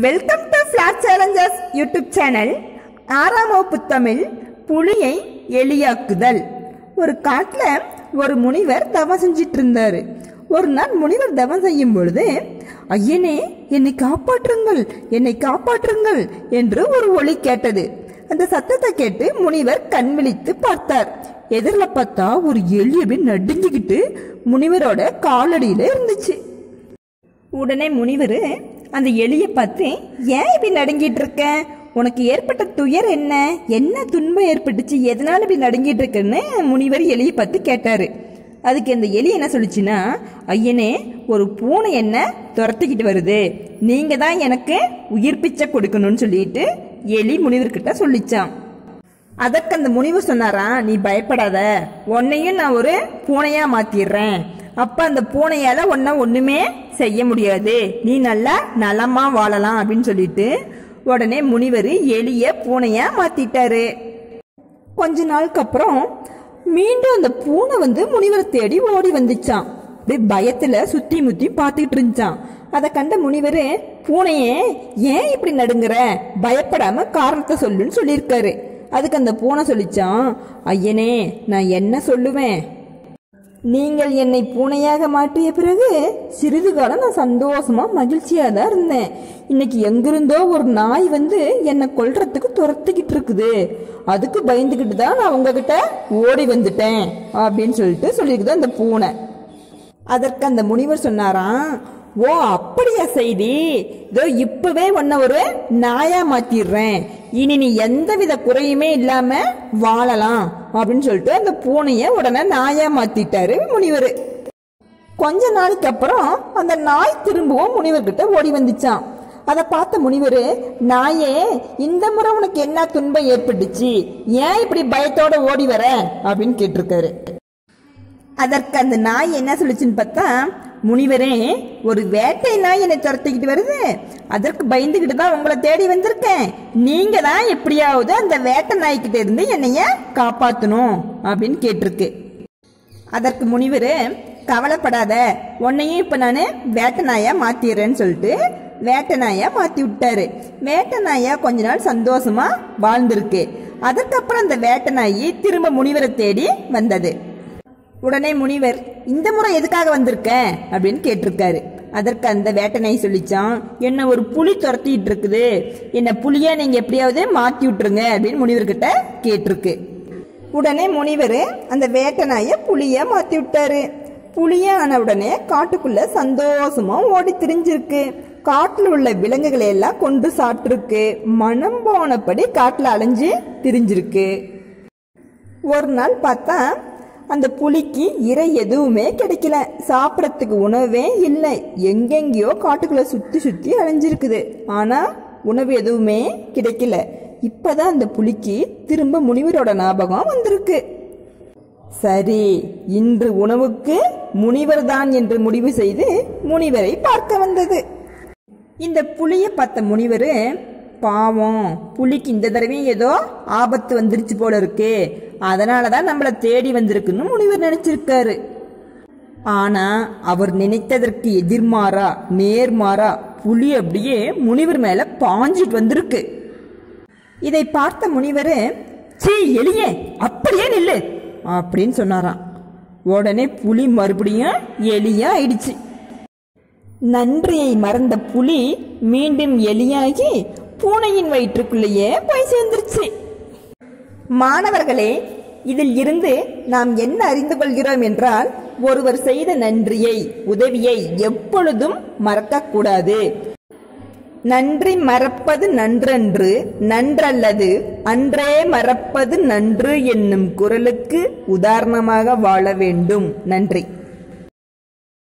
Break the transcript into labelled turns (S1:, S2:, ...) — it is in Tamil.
S1: Welcome to flat challengers YouTube channel ஆறாம் வகுப்பு தமிழ் புலியை எளியாக்குதல். ஒரு காட்டில் ஒரு முனிவர் தவம் செஞ்சிட்டு இருந்தாரு ஒரு நாள் முனிவர் தவம் செய்யும் பொழுது ஐயனே என்னை காப்பாற்றுங்கள் என்னை காப்பாற்றுங்கள் என்று ஒரு ஒலி கேட்டது. அந்த சத்தத்தை கேட்டு முனிவர் கண் விழித்து பார்த்தார். எதிரில் பார்த்தா ஒரு எலி அப்படி நடுங்கிக்கிட்டு முனிவரோட காலடியில் இருந்துச்சு. உடனே முனிவர் அந்த எலியை பார்த்து ஏன் இப்படி நடுங்கிட்டு இருக்க? உனக்கு ஏற்பட்ட துயர் என்ன? என்ன துன்பம் ஏற்பட்டுச்சு? எதனால இப்படி நடுங்கிட்டு இருக்குன்னு? முனிவர் எலியை பார்த்து கேட்டாரு. அதுக்கு அந்த எலி என்ன சொல்லுச்சுன்னா ஐயனே ஒரு பூனை என்ன துரத்திக்கிட்டு வருது. நீங்க தான் எனக்கு உயிர் பிச்சை கொடுக்கணும்னு சொல்லிட்டு எலி முனிவர்கிட்ட சொல்லிச்சான் அதற்கு அந்த முனிவர் சொன்னாரா நீ பயப்படாத. உன்னையும் நான் ஒரு பூனையா மாத்திடுறேன். அப்ப அந்த பூனையால உன்னை ஒண்ணுமே செய்ய முடியாது. நீ நல்லா நலமா வாழலாம் அப்படின்னு சொல்லிட்டு உடனே முனிவர் எளிய பூனையை மாத்திட்டாரு. கொஞ்ச நாளுக்கு அப்புறம் மீண்டும் அந்த பூனை வந்து முனிவரை தேடி ஓடி வந்துச்சான் அப்படியே பயத்துல சுத்தி முத்தி பார்த்துட்டு இருந்துச்சான் அதை கண்ட முனிவர் பூனையே ஏன் இப்படி நடுங்குற? பயப்படாம காரணத்தை சொல்லுன்னு சொல்லியிருக்காரு. அதுக்கு அந்த பூனை சொல்லிச்சான் ஐயனே நான் என்ன சொல்லுவேன்? நீங்கள் என்னை பூனையாக மாற்றிய பிறகு சிறிது காலம் நான் சந்தோஷமா மகிழ்ச்சியா தான் இருந்தேன். இன்னைக்கு எங்கிருந்தோ ஒரு நாய் வந்து என்னை கொல்றதுக்கு துரத்துக்கிட்டு இருக்குது. அதுக்கு பயந்துக்கிட்டு தான் நான் உங்ககிட்ட ஓடி வந்துட்டேன் அப்படின்னு சொல்லிட்டு சொல்லியிருக்குது அந்த பூனை. அதற்கு அந்த முனிவர் சொன்னாராம் ஓ அப்படியா செய்தி? இதோ இப்பவே உன்னை ஒரு நாயா மாத்திடுறேன். இனி நீ எந்தவித குறையுமே இல்லாம வாழலாம் அப்படின்னு சொல்லிட்டு அந்த பூனைய உடனே நாயா மாத்திட்டாரு முனிவர். கொஞ்ச நாளைக்கு அப்புறம் அந்த நாய் திரும்பவும் முனிவர்கிட்ட ஓடி வந்துச்சான் அதை பார்த்த முனிவர் நாயே இந்த முறை உனக்கு என்ன துன்பம் ஏற்பட்டுச்சு? ஏன் இப்படி பயத்தோட ஓடி வர? அப்படின்னு கேட்டிருக்காரு. அதற்கு அந்த நாய் என்ன சொல்லுச்சுன்னு பார்த்தா முனிவரே ஒரு வேட்டை நாய் என்னை துரத்திக்கிட்டு வருது. அதற்கு பயந்துகிட்டு தான் உங்களை தேடி வந்திருக்கேன். நீங்க தான் எப்படியாவது அந்த வேட்டை நாய்கிட்ட இருந்து என்னைய காப்பாத்தணும் அப்படின்னு கேட்டிருக்கு. அதற்கு முனிவர் கவலைப்படாத. உன்னையும் இப்ப நான் வேட்டை நாயா மாத்திடுறேன்னு சொல்லிட்டு வேட்டை நாயா மாத்தி விட்டாரு. வேட்டை நாயா கொஞ்ச நாள் சந்தோஷமா வாழ்ந்திருக்கு. அதுக்கப்புறம் அந்த வேட்டை நாயி திரும்ப முனிவரை தேடி வந்தது. உடனே முனிவர் இந்த முறை எதுக்காக வந்திருக்க? அப்படின்னு கேட்டிருக்காரு. அதற்கு அந்த வேட்டனை சொல்லிச்சான் என்ன ஒரு புலி துரத்திட்டு இருக்குது. என்ன புலியா நீங்க எப்படியாவது மாத்தி விட்டுருங்க அப்படின்னு முனிவர்கிட்ட கேட்டிருக்கு. உடனே முனிவர் அந்த வேட்டனாய புளிய மாத்தி விட்டாரு. புளிய ஆன உடனே காட்டுக்குள்ள சந்தோஷமா ஓடி திரிஞ்சிருக்கு. காட்டில் உள்ள விலங்குகளை எல்லாம் கொண்டு சாப்பிட்டுருக்கு. மனம் போனபடி காட்டில் அலைஞ்சு திரிஞ்சிருக்கு. ஒரு நாள் பார்த்தா அந்த புலிக்கு இறை எதுவுமே கிடைக்கல. சாப்பிட்றதுக்கு உணவே இல்லை. எங்கெங்கேயோ காட்டுக்குள்ள சுத்தி சுத்தி அலைஞ்சிருக்குது ஆனா உணவு எதுவுமே கிடைக்கல. இப்பதான் அந்த புலிக்கு திரும்ப முனிவரோட ஞாபகம் வந்திருக்கு. சரி இன்று உணவுக்கு முனிவர் தான் என்று முடிவு செய்து முனிவரை பார்க்க வந்தது. இந்த புலிய பார்த்த முனிவர் பாவம் புலிக்கு இந்த தடவையும் ஏதோ ஆபத்து வந்துருச்சு போல இருக்கு. அதனாலதான் நம்மளை தேடி வந்திருக்குன்னு முனிவர் நினைச்சிருக்காரு. ஆனா அவர் நினைத்ததற்கு எதிர்மாறா நேர்மாறா புலி அப்படியே முனிவர் மேல பாஞ்சிட்டு வந்திருக்கு. இதை பார்த்த முனிவர் சீ எலியே அப்படியே நில்லு அப்படின்னு சொன்னாராம். உடனே புலி மறுபடியும் எலியா ஆயிடுச்சு. நன்றியை மறந்த புலி மீண்டும் எலியாகி பூனையின் வயிற்றுக்குள்ளேயே போய் சேர்ந்துருச்சு. மாணவர்களே இதில் இருந்து நாம் என்ன அறிந்து கொள்கிறோம் என்றால் ஒருவர் செய்த நன்றியை உதவியை எப்பொழுதும் மறக்கக்கூடாது. நன்றி மறப்பது நன்றன்று நன்றல்லது அன்றே மறப்பது நன்று என்னும் குரலுக்கு உதாரணமாக வாழ வேண்டும். நன்றி.